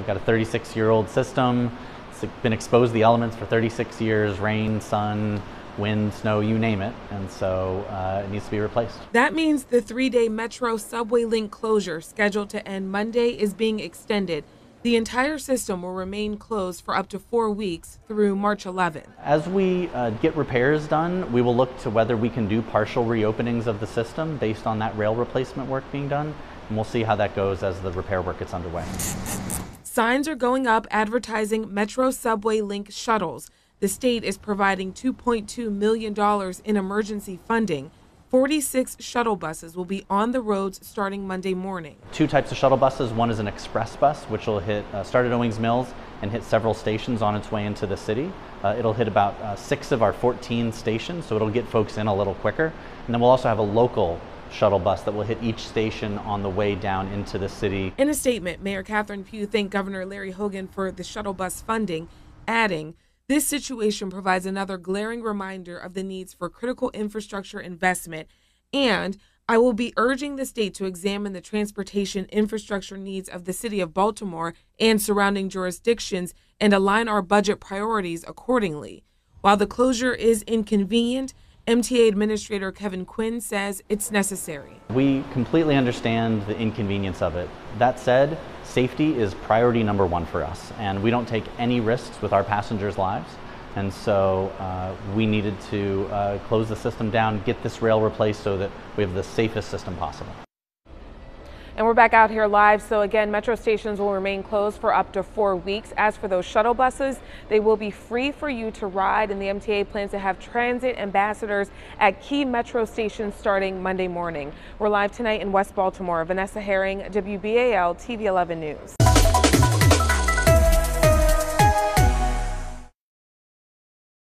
We've got a 36 year old system. It's been exposed to the elements for 36 years rain, sun, wind, snow, you name it. And so uh, it needs to be replaced. That means the three day Metro subway link closure scheduled to end Monday is being extended. The entire system will remain closed for up to four weeks through March 11th. As we uh, get repairs done, we will look to whether we can do partial reopenings of the system based on that rail replacement work being done. And we'll see how that goes as the repair work gets underway. Signs are going up advertising Metro Subway Link shuttles. The state is providing $2.2 million in emergency funding. 46 shuttle buses will be on the roads starting Monday morning. Two types of shuttle buses. One is an express bus, which will hit uh, start at Owings Mills and hit several stations on its way into the city. Uh, it'll hit about uh, six of our 14 stations, so it'll get folks in a little quicker. And then we'll also have a local shuttle bus that will hit each station on the way down into the city. In a statement, Mayor Catherine Pugh thanked Governor Larry Hogan for the shuttle bus funding, adding, this situation provides another glaring reminder of the needs for critical infrastructure investment, and I will be urging the state to examine the transportation infrastructure needs of the city of Baltimore and surrounding jurisdictions and align our budget priorities accordingly. While the closure is inconvenient, MTA Administrator Kevin Quinn says it's necessary. We completely understand the inconvenience of it. That said, safety is priority number one for us, and we don't take any risks with our passengers' lives. And so uh, we needed to uh, close the system down, get this rail replaced so that we have the safest system possible. And we're back out here live. So again, metro stations will remain closed for up to four weeks. As for those shuttle buses, they will be free for you to ride. And the MTA plans to have transit ambassadors at key metro stations starting Monday morning. We're live tonight in West Baltimore. Vanessa Herring, WBAL TV 11 News.